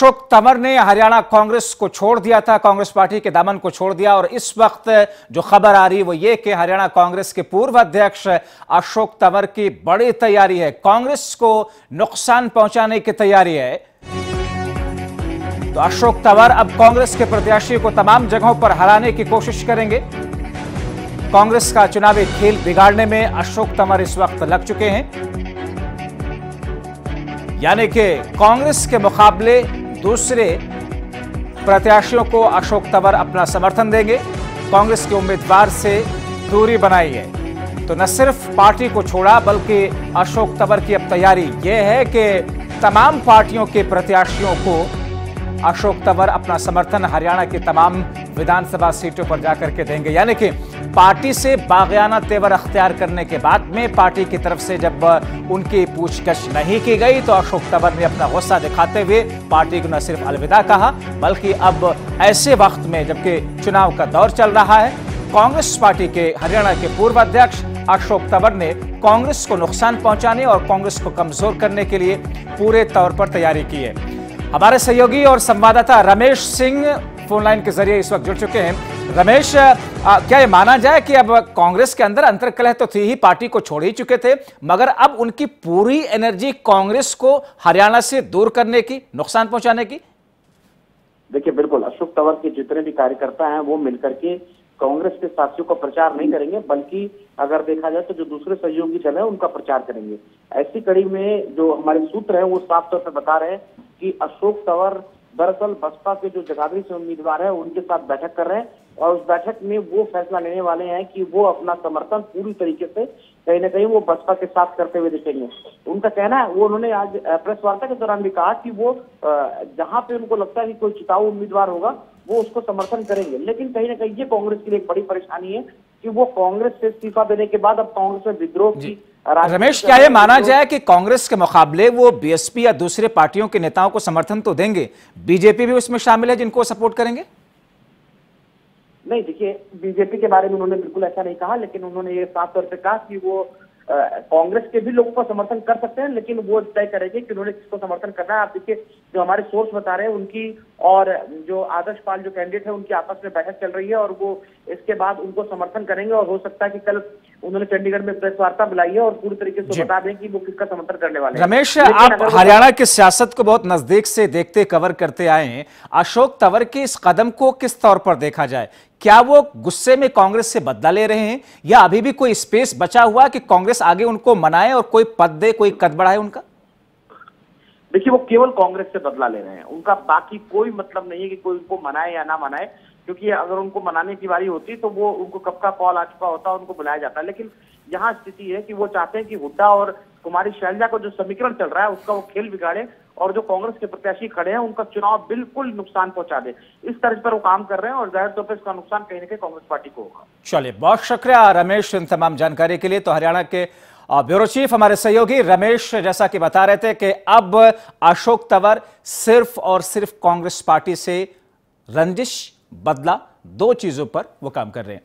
अशोक तंवर ने हरियाणा कांग्रेस को छोड़ दिया था, कांग्रेस पार्टी के दामन को छोड़ दिया और इस वक्त जो खबर आ रही है वो ये कि हरियाणा कांग्रेस के पूर्व अध्यक्ष अशोक तंवर की बड़ी तैयारी है। कांग्रेस को नुकसान पहुँचाने की तैयारी है। तो अशोक तंवर अब कांग्रेस के प्रत्याशी को तमाम जगहों पर हराने की कोशिश करेंगे। कांग्रेस का चुनावी खेल बिगाड़ने में अशोक तंवर इस वक्त लग चुके हैं। यानी कि कांग्रेस के मुकाबले दूसरे प्रत्याशियों को अशोक तंवर अपना समर्थन देंगे। कांग्रेस के उम्मीदवार से दूरी बनाई है। तो न सिर्फ़ पार्टी को छोड़ा, बल्कि अशोक तंवर की अब तैयारी यह है कि तमाम पार्टियों के प्रत्याशियों को अशोक तंवर अपना समर्थन हरियाणा की तमाम विधानसभा सीटों पर जाकर के देंगे। यानी कि पार्टी से बागियाना तेवर अख्तियार करने के बाद में पार्टी की तरफ़ से जब उनकी पूछगछ नहीं की गई तो अशोक तंवर ने अपना गुस्सा दिखाते हुए पार्टी को न सिर्फ़ अलविदा कहा, बल्कि अब ऐसे वक्त में जबकि चुनाव का दौर चल रहा है, कांग्रेस पार्टी के हरियाणा के पूर्व अध्यक्ष अशोक तंवर ने कांग्रेस को नुकसान पहुँचाने और कांग्रेस को कमज़ोर करने के लिए पूरे तौर पर तैयारी की है। हमारे सहयोगी और संवाददाता रमेश सिंह फोनलाइन के ज़रिए इस वक्त जुड़ चुके हैं। रमेश आ, क्या ये माना जाए कि अब कांग्रेस के अंदर अंतरकलह तो थी ही पार्टी को छोड़ ही चुके थे मगर अब उनकी पूरी एनर्जी कांग्रेस को हरियाणा से दूर करने की नुकसान पहुँचाने की? देखिए बिल्कुल अशोक तंवर के जितने भी कार्यकर्ता हैं वो मिलकर के कांग्रेस के साथियों का प्रचार नहीं करेंगे बल्कि अगर देखा जाए तो जो दूसरे सहयोगी दल है उनका प्रचार करेंगे। ऐसी कड़ी में जो हमारे सूत्र है वो साफ़ तौर पर बता रहे हैं कि अशोक तंवर दरअसल बसपा के जो जगाधरी से उम्मीदवार है, उनके साथ बैठक कर रहे हैं और उस बैठक में वो फैसला लेने वाले हैं कि वो अपना समर्थन पूरी तरीके से कहीं ना कहीं वो बसपा के साथ करते हुए दिखेंगे। उनका कहना है, वो उन्होंने आज प्रेस वार्ता के दौरान भी कहा कि वो जहाँ पे उनको लगता है कि कोई चिताऊ उम्मीदवार होगा, वो उसको समर्थन करेंगे। लेकिन कहीं ना कहीं ये कांग्रेस के लिए एक बड़ी परेशानी है कि वो कांग्रेस से इस्तीफा देने के बाद अब कांग्रेस में विद्रोह की रमेश क्या ये माना जाए कि कांग्रेस के मुकाबले वो बीएसपी या दूसरे पार्टियों के नेताओं को समर्थन तो देंगे? बीजेपी भी उसमें शामिल है जिनको सपोर्ट करेंगे? नहीं देखिए बीजेपी के बारे में उन्होंने बिल्कुल ऐसा नहीं कहा लेकिन उन्होंने ये साफ़ तौर पर कहा कि वो कांग्रेस के भी लोगों का समर्थन कर सकते हैं, लेकिन वो तय करेंगे कि उन्होंने किसको समर्थन करना है। आप देखिए, जो हमारे सोर्स बता रहे हैं, उनकी और जो आदर्श पाल जो कैंडिडेट है, उनकी आपस में बैठक चल रही है और वो इसके बाद उनको समर्थन करेंगे और हो सकता है कि कल उन्होंने चंडीगढ़ में प्रेस वार्ता बुलाई है और पूरी तरीके से बता दें कि वो किसका समर्थन करने वाले रमेश आप हरियाणा की सियासत को बहुत नज़दीक से देखते कवर करते आए हैं अशोक तंवर के इस कदम को किस तौर पर देखा जाए? क्या वो गुस्से में कांग्रेस से बदला ले रहे हैं? या अभी भी कोई स्पेस बचा हुआ कि कांग्रेस आगे उनको मनाए और कोई पद दे कोई कद बढ़ाए उनका? देखिए वो केवल कांग्रेस से बदला ले रहे हैं। उनका बाकी कोई मतलब नहीं है कि कोई उनको मनाए या ना मनाए। क्योंकि अगर उनको मनाने की बारी होती तो वो, उनको कब का कॉल आ चुका होता, उनको बुलाया जाता। लेकिन यहाँ स्थिति है कि वो चाहते हैं कि हुड्डा और कुमारी शैलजा का जो समीकरण चल रहा है, उसका वो खेल बिगाड़े और जो कांग्रेस के प्रत्याशी खड़े हैं, उनका चुनाव बिल्कुल नुकसान पहुँचा दे। इस तरह पर वो काम कर रहे हैं और ज़ाहिर तौर पर इसका नुकसान कहीं ना कहीं कांग्रेस पार्टी को होगा। चलिए, बहुत शुक्रिया रमेश इन तमाम जानकारी के लिए। तो हरियाणा के ब्यूरो चीफ, हमारे सहयोगी रमेश जैसा कि बता रहे थे कि अब अशोक तंवर सिर्फ़ और सिर्फ़ कांग्रेस पार्टी से रंजिश बदला दो चीज़ों पर वो काम कर रहे हैं।